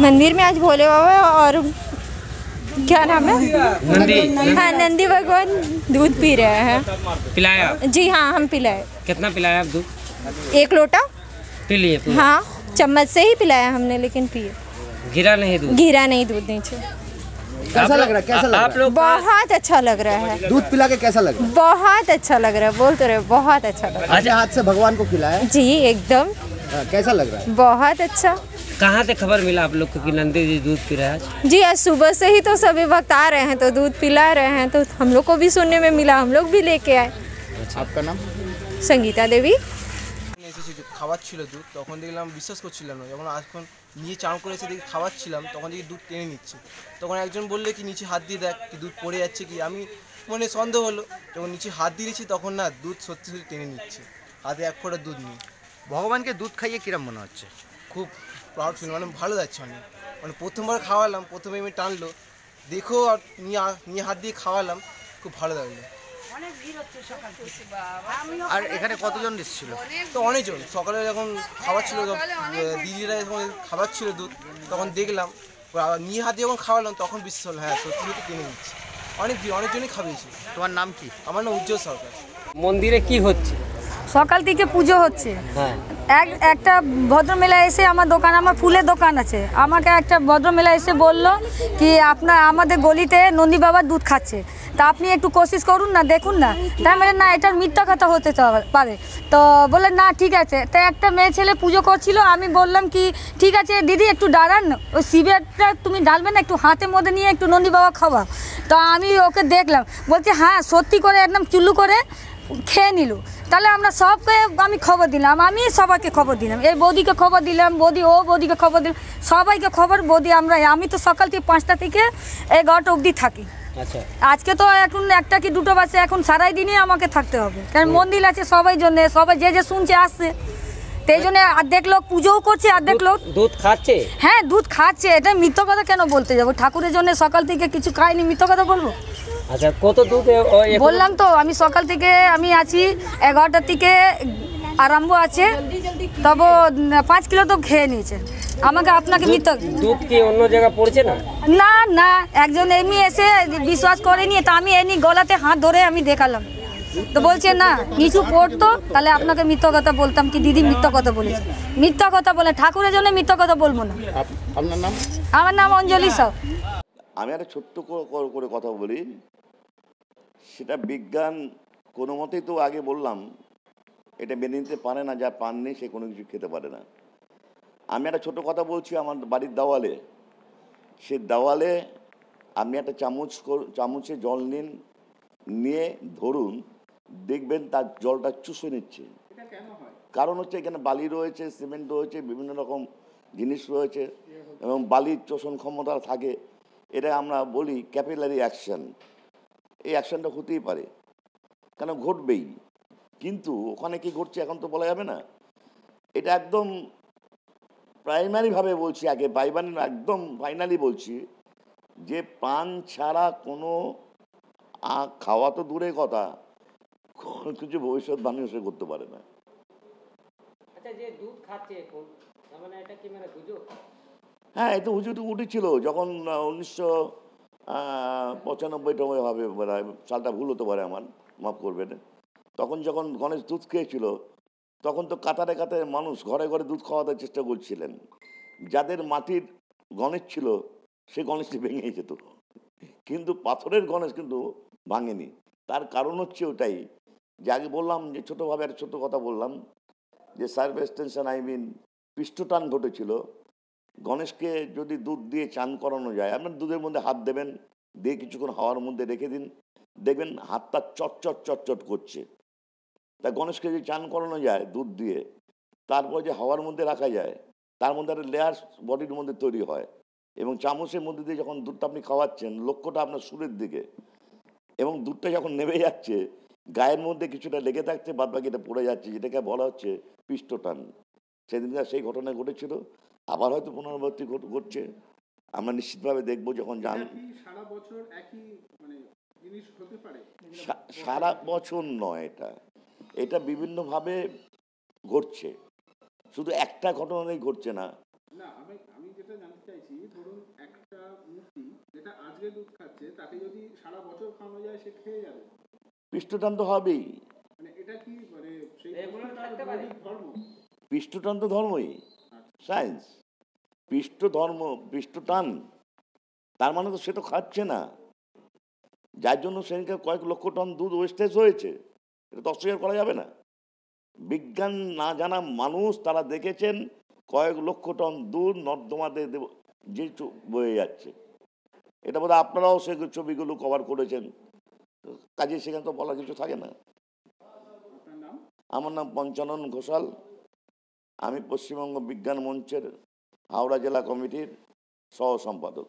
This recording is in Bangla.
मंदिर में आज भोले बाबा और क्या नाम है? नंदी। हाँ नंदी भगवान दूध पी रहे हैं। पिलाया? जी हाँ हम पिलाए। कितना पिलाया आप दूध? एक लोटा? पी लिए हाँ चम्मच से ही पिलाया हमने लेकिन पिए। गिरा नहीं दूध? गिरा नहीं दूध नीचे। कैसा लग रहा है? कैसा लग आप रहा लोग बहुत अच्छा लग रहा है। है दूध पिला के कैसा लग रहा है? बहुत अच्छा लग रहा है बोल तो रहे बहुत अच्छा लग रहा अपने हाथ से भगवान को खिलाया है जी एकदम। हाँ, कैसा लग रहा है? बहुत अच्छा। कहाँ से खबर मिला आप लोग को कि नंदी जी दूध पी रहा है आज? जी आज सुबह से ही तो सभी वक्त आ रहे हैं तो दूध पिला रहे हैं तो हम लोग को भी सुनने में मिला हम लोग भी लेके आए आपका नाम संगीता देवी এসেছি খাওয়াচ্ছিল দুধ তখন দেখলাম বিশ্বাস করছিলাম না যখন আজখন নিয়ে চান করে এসে দেখি খাওয়াচ্ছিলাম তখন দেখি দুধ টেনে নিচ্ছে তখন একজন বললে কি নিচে হাত দিয়ে দেখ কি দুধ পড়ে যাচ্ছে কি আমি মনে সন্দেহ হলো যখন নিচে হাত দিয়েছি তখন না দুধ সত্যি সত্যি টেনে নিচ্ছে হাতে এক ফোঁটা দুধ নেই ভগবানকে দুধ খাইয়ে কিরম মনে হচ্ছে খুব প্রাউড ফিল মানে ভালো যাচ্ছে অনেক। মানে প্রথমবার খাওয়ালাম প্রথমে আমি টানলো দেখো আর নিয়ে নিয়ে হাত দিয়ে খাওয়ালাম খুব ভালো লাগল। আর এখানে কতজন এসেছিল? তো অনেকজন সকালে যখন খাওয়াচ্ছিল তো, এ, দিদিরা যখন খাওয়াচ্ছিল দুধ তখন দেখলাম আবার নিয়ে হাতে যখন খাওয়ালাম তখন বিশ্বাস হলো হ্যাঁ সত্যি সত্যি কিনে নিচ্ছি। অনেক ভিড় অনেকজনই খাবিয়েছি তোমার নাম কি? আমার নাম উজ্জ্বল সরকার। মন্দিরে কি হচ্ছে? সকাল থেকে পুজো হচ্ছে। হ্যাঁ। এক, একটা ভদ্রমেলা এসে আমার দোকান, আমার ফুলের দোকান আছে। আমাকে একটা ভদ্রমেলা এসে বলল কি, আপনার, আমাদের গলিতে নন্দী বাবার দুধ খাচ্ছে। তা আপনি একটু কোশিশ করুন না, দেখুন না। তাই বলে না, এটার মিথ্যা কথা হতে পারে। তো বলে না, ঠিক আছে। তো একটা মেয়ে ছেলে পুজো করছিল, আমি বললাম কি, ঠিক আছে, দিদি, একটু দাঁড়ান। ওই শিবেরটা তুমি ডালবে না, একটু হাতের মধ্যে নিয়ে একটু নন্দী বাবা খাওয়া। তো আমি ওকে দেখলাম, বলছি হ্যাঁ সত্যি করে একদম চুল্লু করে। খেয়ে নিল। তাহলে আমরা সবকে আমি খবর দিলাম আমি সবাইকে খবর দিলাম। এই বৌদিকে খবর দিলাম বৌদি ও বৌদিকে খবর দিলাম সবাইকে খবর বৌদি আমরা আমি তো সকাল থেকে পাঁচটা থেকে এগারোটা অবধি থাকি। আচ্ছা। আজকে তো এখন একটা কি দুটো বাসে এখন সারাই দিনই আমাকে থাকতে হবে। কারণ মন্দির আছে সবাই জন্য সবাই যে যে শুনছে আসছে। সেই জন্য অর্ধেক লোক পুজোও করছে অর্ধেক লোক দুধ খাচ্ছে? হ্যাঁ দুধ খাচ্ছে। এটা মিথ্য কথা কেন বলতে যাব? ঠাকুরের জন্য সকাল থেকে কিছু খাইনি মিথ্য কথা বলব? আচ্ছা কত দুধ বললাম তো আমি সকাল থেকে আমি আছি এগারোটার থেকে আরম্ভ আছে। তবে পাঁচ কিলো তো খেয়ে নিয়েছে। আমাকে আপনাকে মিথ্যা দুধ কি অন্য জায়গায় পড়ছে না? না না একজন এমনি এসে বিশ্বাস করেনি তা আমি এমনি গলাতে হাত ধরে আমি দেখালাম। তো বলছে না কিছু পড়তো তাহলে আপনাকে মিথ্যা কথা বলতাম কি দিদি মিথ্যা কথা বলেছে। মিথ্যা কথা বলে ঠাকুরের জন্য মিথ্যা কথা বলব না। আপনার নাম? আমার নাম অঞ্জলি সাউ। আমি একটা ছোট্ট করে কথা বলি। সেটা বিজ্ঞান কোনো মতেই তো আগে বললাম এটা মেনে নিতে পারে না যা পাননি সে কোনো কিছু খেতে পারে না। আমি একটা ছোট কথা বলছি আমার বাড়ির দেওয়ালে। সে দেওয়ালে আপনি একটা চামচ চামচে জল নিন নিয়ে ধরুন দেখবেন তার জলটা চুষে নিচ্ছে। কারণ হচ্ছে এখানে বালি রয়েছে সিমেন্ট রয়েছে বিভিন্ন রকম জিনিস রয়েছে এবং বালির চোষণ ক্ষমতা থাকে। এটা আমরা বলি ক্যাপিলারি অ্যাকশন। এই অ্যাকশনটা হতেই পারে। কেন? ঘটবেই। কিন্তু ওখানে কি ঘটছে এখন তো বলা যাবে না। এটা একদম প্রাইমারিভাবে বলছি আগে বাইবানি একদম ফাইনালি বলছি যে পান ছাড়া কোনো খাওয়া তো দূরের কথা। কোনো কিছু ভবিষ্যৎ মানুষে করতে পারে না। আচ্ছা মানে মানে হ্যাঁ এটা হুজুর উঠেছিল যখন উনিশশো পঁচানব্বই টময় হবে বোধ সালটা ভুল হতে পারে আমার মাফ করবেন। তখন যখন গণেশ দুধ খেয়েছিল তখন তো কাতারে কাতারে মানুষ ঘরে ঘরে দুধ খাওয়াতে চেষ্টা করছিলেন। যাদের মাটির গণেশ ছিল সে গণেশটি ভেঙে যেত। কিন্তু পাথরের গণেশ কিন্তু ভাঙেনি। তার কারণ হচ্ছে ওটাই যে আগে বললাম যে ছোটোভাবে একটা ছোটো কথা বললাম, যে সার্ভ এক্সটেনশন আই মিন পৃষ্ঠটান ঘটেছিল। গণেশকে যদি দুধ দিয়ে চান করানো যায়, আপনার দুধের মধ্যে হাত দেবেন, দিয়ে কিছুক্ষণ হাওয়ার মধ্যে রেখে দিন। দেখবেন হাতটা চটচট চটচট করছে। তা গণেশকে যদি চান করানো যায় দুধ দিয়ে, তারপর যে হাওয়ার মধ্যে রাখা যায়, তার মধ্যে একটা লেয়ার বডির মধ্যে তৈরি হয় এবং চামচের মধ্যে দিয়ে যখন দুধটা আপনি খাওয়াচ্ছেন, লক্ষ্যটা আপনার সুরের দিকে এবং দুধটা যখন নেমে যাচ্ছে গায়ের মধ্যে কিছুটা লেগে থাকছে বাদ বাকিটা পড়ে যাচ্ছে যেটাকে বলা হচ্ছে পিষ্টটান সেদিনকার সেই ঘটনা ঘটেছিল আবার হয়তো পুনরাবৃত্তি ঘট- ঘটছে। আমরা নিশ্চিতভাবে দেখব যখন জান সারা বছর একই মানে সারা বছর নয় এটা। এটা বিভিন্নভাবে ঘটছে। শুধু একটা ঘটনাই ঘটছে না। আমি যেটা জানতে চাইছি ধরুন একটা মূর্তি যেটা আজকে দুধ খাচ্ছে তাকে যদি সারা বছর খাওয়ানো যায় সে খেয়ে যাবে। পৃষ্ঠটান তো হবেই। মানে এটা কি মানে পৃষ্ঠটান তো ধর্মই সায়েন্স পৃষ্ঠ ধর্ম পৃষ্ঠটান তার মানে তো সে তো খাচ্ছে না। যার জন্য সেদিনকে কয়েক লক্ষ টন দুধ ওয়েস্টেজ হয়েছে। এটা তো অস্বীকার করা যাবে না। বিজ্ঞান না জানা মানুষ তারা দেখেছেন কয়েক লক্ষ টন দুধ নর্দমাতে দেব- যে বয়ে যাচ্ছে। এটা বোধহয় আপনারাও সে ছবিগুলো কভার করেছেন। কাজে সেখানে তো বলা কিছু থাকে না। আমার নাম পঞ্চানন ঘোষাল। আমি পশ্চিমবঙ্গ বিজ্ঞান মঞ্চের হাওড়া জেলা কমিটির সহ সম্পাদক